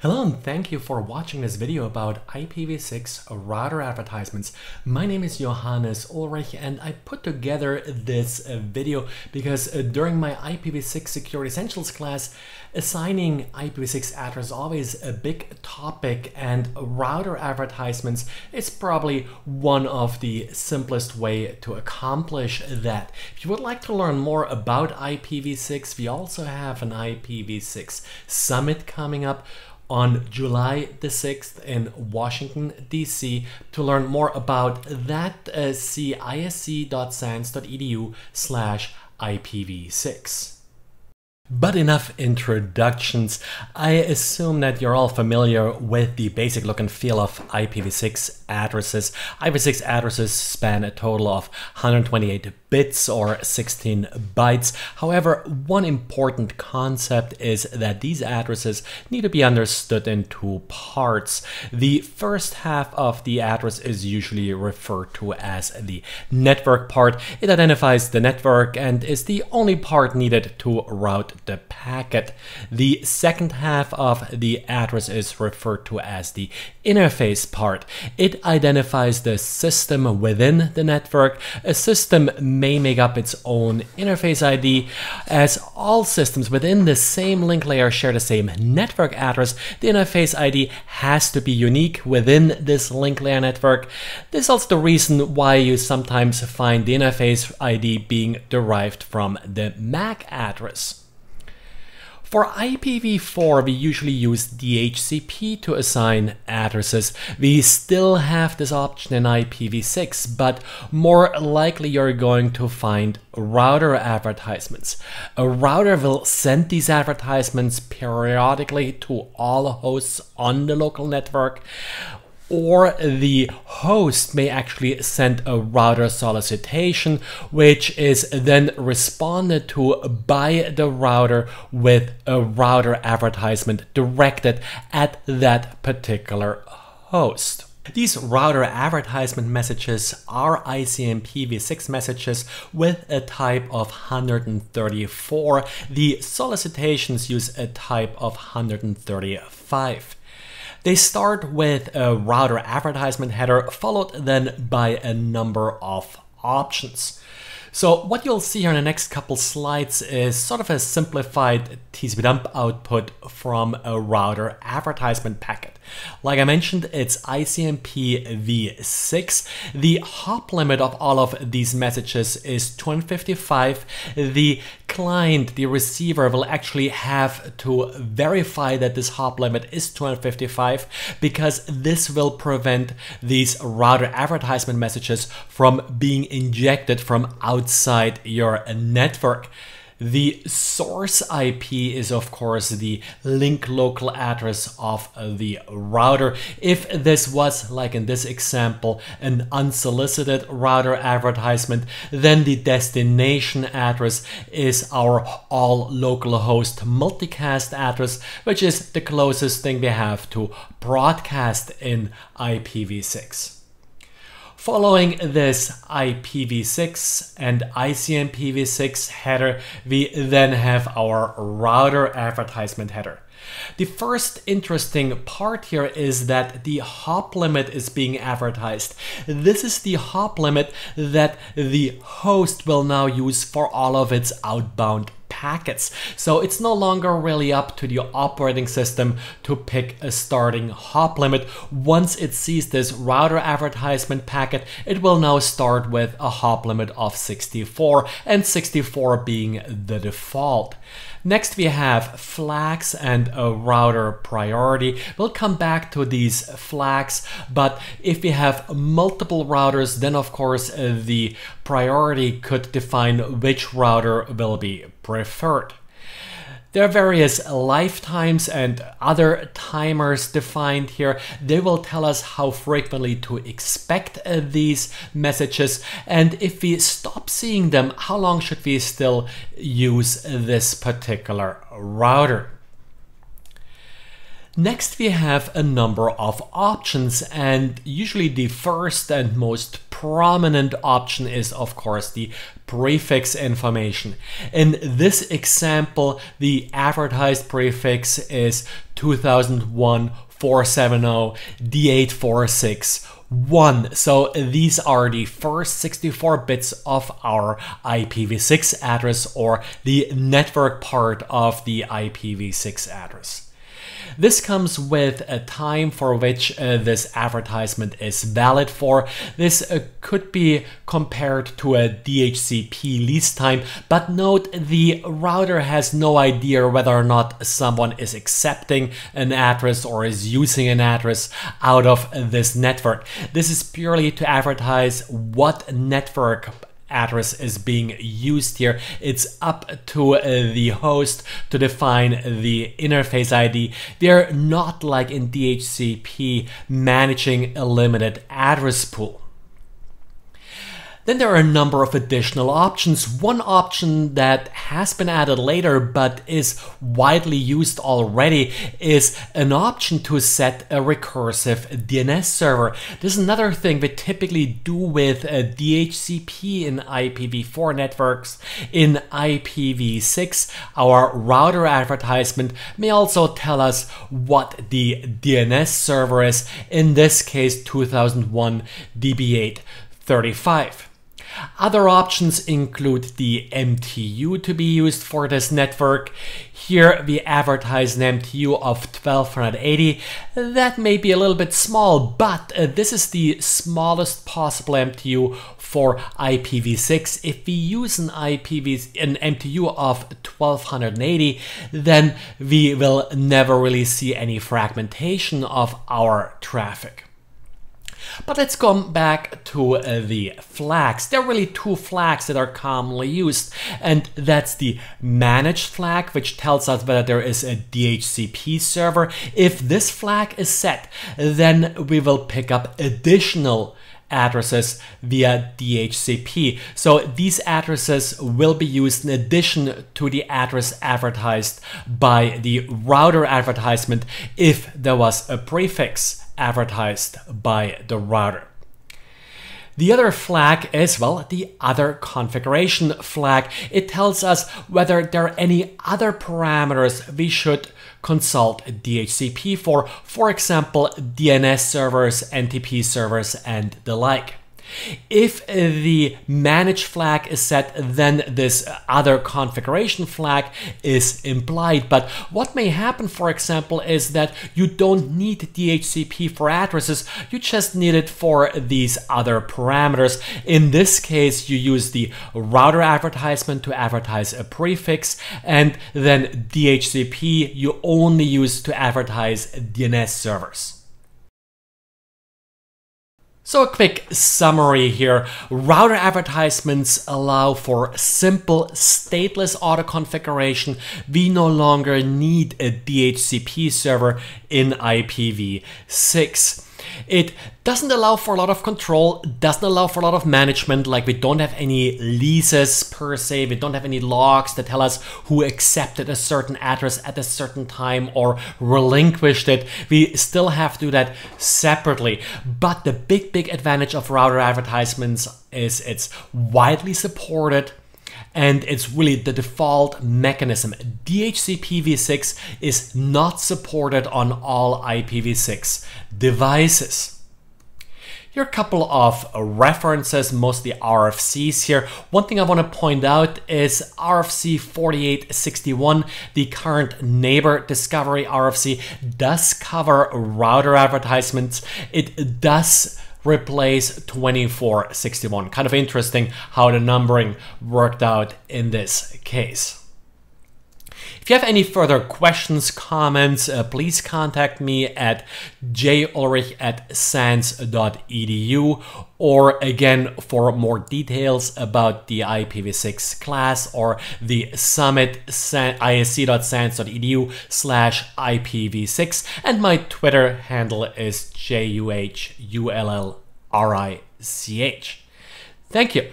Hello and thank you for watching this video about IPv6 router advertisements. My name is Johannes Ullrich and I put together this uh, video because uh, during my IPv6 Security Essentials class, assigning IPv6 address is always a big topic and router advertisements is probably one of the simplest way to accomplish that. If you would like to learn more about IPv6, we also have an IPv6 summit coming up on July the 6th in Washington, D.C. To learn more about that, uh, see isc.sans.edu slash IPv6. But enough introductions. I assume that you're all familiar with the basic look and feel of IPv6 addresses. IPv6 addresses span a total of 128 bits or 16 bytes. However, one important concept is that these addresses need to be understood in two parts. The first half of the address is usually referred to as the network part. It identifies the network and is the only part needed to route the packet. The second half of the address is referred to as the interface part. It identifies the system within the network. A system may make up its own interface ID. As all systems within the same link layer share the same network address, the interface ID has to be unique within this link layer network. This is also the reason why you sometimes find the interface ID being derived from the MAC address. For IPv4, we usually use DHCP to assign addresses. We still have this option in IPv6, but more likely you're going to find router advertisements. A router will send these advertisements periodically to all hosts on the local network or the host may actually send a router solicitation, which is then responded to by the router with a router advertisement directed at that particular host. These router advertisement messages are ICMPv6 messages with a type of 134. The solicitations use a type of 135. They start with a router advertisement header followed then by a number of options. So what you'll see here in the next couple slides is sort of a simplified TCP dump output from a router advertisement packet. Like I mentioned, it's ICMP v6. The hop limit of all of these messages is 255. The client, the receiver, will actually have to verify that this hop limit is 255 because this will prevent these router advertisement messages from being injected from outside your network. The source IP is of course the link local address of the router. If this was, like in this example, an unsolicited router advertisement, then the destination address is our all localhost multicast address, which is the closest thing we have to broadcast in IPv6. Following this IPv6 and ICMPv6 header, we then have our router advertisement header. The first interesting part here is that the hop limit is being advertised. This is the hop limit that the host will now use for all of its outbound packets. So it's no longer really up to the operating system to pick a starting hop limit. Once it sees this router advertisement packet, it will now start with a hop limit of 64 and 64 being the default. Next we have flags and a router priority. We'll come back to these flags, but if we have multiple routers, then of course uh, the priority could define which router will be preferred. There are various lifetimes and other timers defined here. They will tell us how frequently to expect uh, these messages and if we stop seeing them, how long should we still use this particular router. Next, we have a number of options, and usually the first and most prominent option is, of course, the prefix information. In this example, the advertised prefix is 2001 470 D846 1. So these are the first 64 bits of our IPv6 address or the network part of the IPv6 address. This comes with a time for which uh, this advertisement is valid for. This uh, could be compared to a DHCP lease time, but note the router has no idea whether or not someone is accepting an address or is using an address out of this network. This is purely to advertise what network address is being used here. It's up to uh, the host to define the interface ID. They're not like in DHCP managing a limited address pool. Then there are a number of additional options. One option that has been added later but is widely used already is an option to set a recursive DNS server. This is another thing we typically do with uh, a DHCP in IPv4 networks. In IPv6, our router advertisement may also tell us what the DNS server is, in this case 2001 DB835. Other options include the MTU to be used for this network. Here we advertise an MTU of 1280. That may be a little bit small, but uh, this is the smallest possible MTU for IPv6. If we use an IPv an MTU of 1280, then we will never really see any fragmentation of our traffic. But let's come back to uh, the flags. There are really two flags that are commonly used, and that's the managed flag, which tells us whether there is a DHCP server. If this flag is set, then we will pick up additional addresses via DHCP. So these addresses will be used in addition to the address advertised by the router advertisement if there was a prefix advertised by the router. The other flag is, well, the other configuration flag. It tells us whether there are any other parameters we should consult DHCP for, for example, DNS servers, NTP servers, and the like. If the manage flag is set, then this other configuration flag is implied. But what may happen, for example, is that you don't need DHCP for addresses, you just need it for these other parameters. In this case, you use the router advertisement to advertise a prefix, and then DHCP you only use to advertise DNS servers. So a quick summary here. Router advertisements allow for simple stateless auto configuration. We no longer need a DHCP server in IPv6. It doesn't allow for a lot of control, doesn't allow for a lot of management, like we don't have any leases per se, we don't have any logs that tell us who accepted a certain address at a certain time or relinquished it. We still have to do that separately. But the big, big advantage of router advertisements is it's widely supported and it's really the default mechanism. DHCP v6 is not supported on all IPv6 devices. Here are a couple of references, mostly RFCs here. One thing I want to point out is RFC 4861, the current neighbor discovery RFC, does cover router advertisements. It does replace 2461. Kind of interesting how the numbering worked out in this case. If you have any further questions, comments, uh, please contact me at jullrich at sans.edu or again for more details about the IPv6 class or the summit isc.sans.edu slash IPv6 and my Twitter handle is J-U-H-U-L-L-R-I-C-H. Thank you.